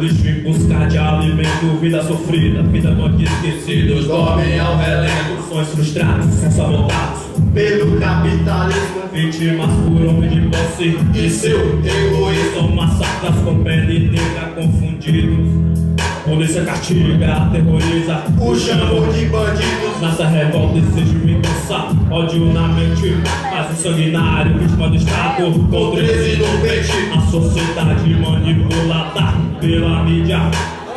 no lixo em busca de alimento Vida sofrida, vida banco esquecidos Dormem ao relento, sonhos frustrados São sabotados pelo capitalismo. Vítimas por homem de posse. E seu egoísmo São massacres com pele negra confundidos. Polícia castiga, aterroriza O chamou de bandidos Nessa revolta desejo vingança Ódio na mente Mas sanguinário vítima do Estado Com 13 no A sociedade manipulada pela mídia.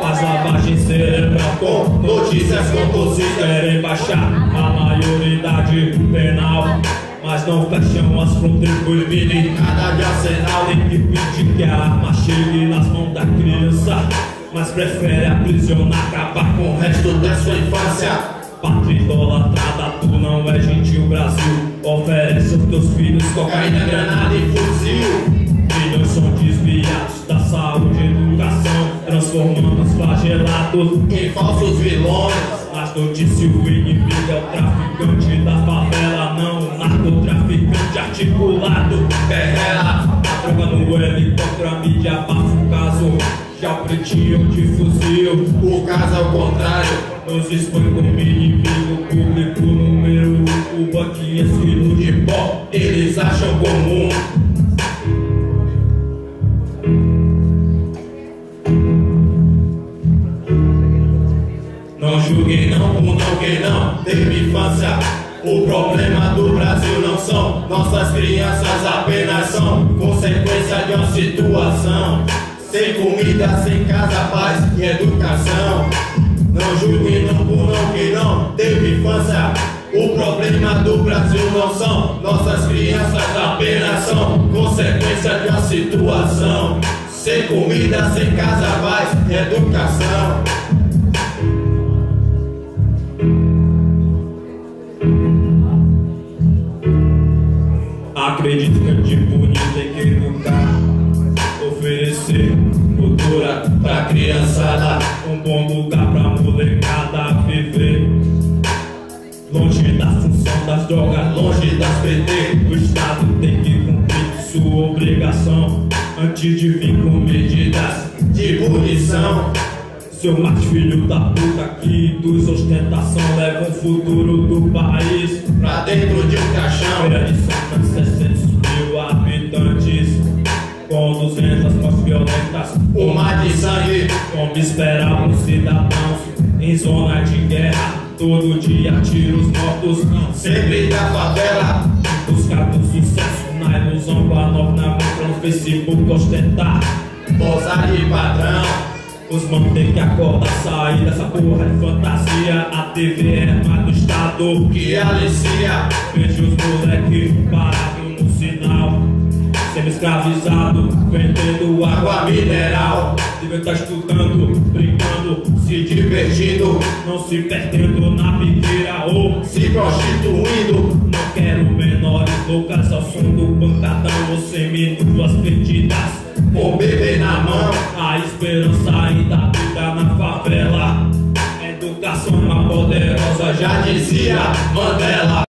Faz lavagem cerebral Com notícias contorcidas Querem baixar. A maioridade penal mas não fecham as fronteiras proibirem Nada de arsenal Tem que pedir que a arma chegue nas mãos da criança. Mas prefere aprisionar, acabar com O resto da sua infância Pátria idolatrada, tu não é gentil Brasil Oferece aos teus filhos Cocaína, granada e fuzil. Milhões são desviados da saúde e educação Transformando os flagelados Em falsos vilões. As notícias o inimigo é o traficante da favela Não o narcotraficante articulado. Perrela A droga no helicóptero, a mídia abafa o caso. Já o pretinho de fuzil O caso ao contrário Nos expõe como inimigo público número um. O banquinho esquilo de pó Eles acham comum. Não julguem não, Um não que não. Teve infância O problema do Brasil não são Nossas crianças apenas são Consequência de uma situação. Sem comida, sem casa, paz e educação Não julguem não por não que não? Teve infância o problema do Brasil não são Nossas crianças apenas são Consequência de uma situação. Sem comida, sem casa, paz educação. Acredito que de bonito tem que educar Oferecer cultura pra criançada Um bom lugar drogas, longe das PT O Estado tem que cumprir sua obrigação Antes de vir com medidas de punição. Seu mate filho da puta que induz ostentação Leva o futuro do país pra dentro de um caixão. Feira de Santa, 600 mil habitantes Com 200 mortes violentas O mar de sangue. Como esperavam os cidadãos Em zona de guerra Todo dia tiros mortos sempre da favela. Buscar do sucesso na ilusão Com a na mão Facebook ostentar. Posar de padrão. Os mano tem que acordar, sair dessa porra de fantasia. A TV é mais do Estado que alicia. Vejo os moleques parados no sinal Sendo escravizado, vendendo água mineral. Devia estar estudando, brincando, se divertindo. Não se perdendo na biqueira ou se prostituindo. Não quero menores loucas ao som do pancadão. Ou sem minutos perdidas com bebê na mão. A esperança ainda fica na favela. Educação uma poderosa já dizia Mandela